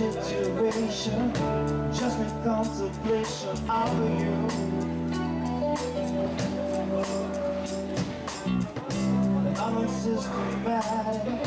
situation Just me contemplation of you. I'm a systematic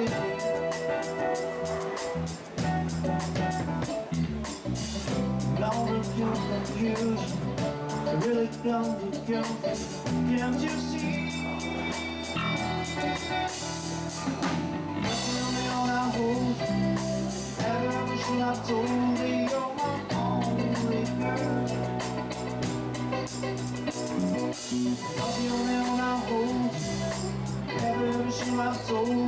on Now refuse confusion I really don't do Can't you see? Tell me all I hold wish I told you you're my only girl Love you when I hold Ever wish I told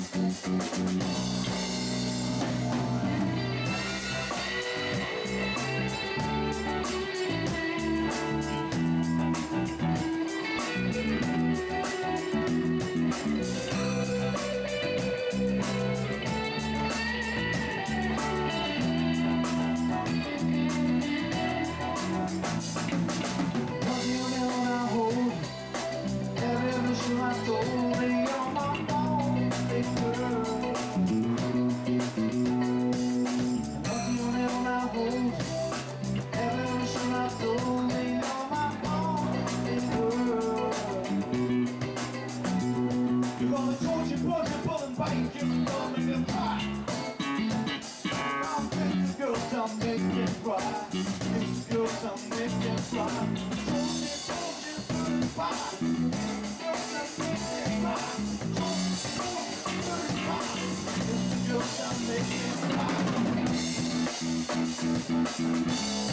I make girls, I'll make bull and pie Thank